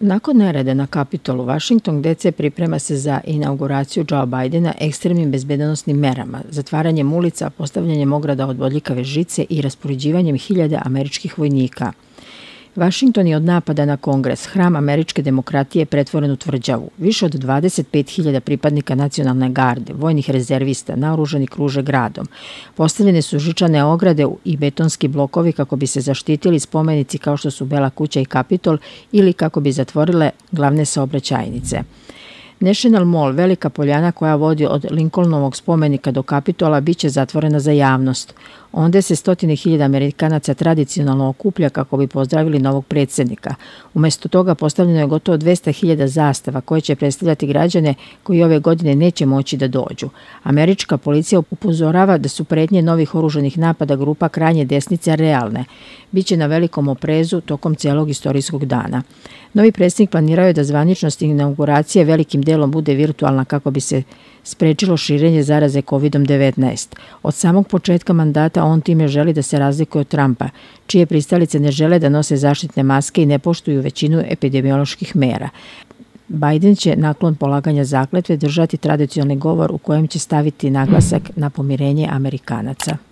Nakon nerede na kapitolu Washington, DC priprema se za inauguraciju Joe Bidena ekstremnim bezbedonosnim merama, zatvaranjem ulica, postavljanjem ograda od bodljikave žice i raspoređivanjem hiljada američkih vojnika – Washington je od napada na kongres, hram američke demokratije, pretvoren u tvrđavu. Više od 25.000 pripadnika nacionalne garde, vojnih rezervista, naoruženi kruže gradom. Postavljene su žičane ograde i betonski blokovi kako bi se zaštitili spomenici kao što su Bela kuća i Kapitol ili kako bi zatvorile glavne saobraćajnice. National Mall, velika poljana koja vodi od Lincolnovog spomenika do Kapitola, bit će zatvorena za javnost. Onda se stotine hiljada Amerikanaca tradicionalno okuplja kako bi pozdravili novog predsjednika. Umjesto toga postavljeno je gotovo 200.000 zastava koje će predstavljati građane koji ove godine neće moći da dođu. Američka policija upozorava da su prednje novih oruženih napada grupa krajnje desnice realne. Biće na velikom oprezu tokom cijelog istorijskog dana. Novi predsjednik planirao je da zvaničnost inauguracije velikim delom bude virtualna kako bi se sprečilo širenje zaraze COVID-19. Od samog početka mandata on time želi da se razlikuje od Trumpa, čije pristalice ne žele da nose zaštitne maske i ne poštuju većinu epidemioloških mera. Biden će naklon polaganja zakletve držati tradicionalni govor u kojem će staviti naglasak na pomirenje Amerikanaca.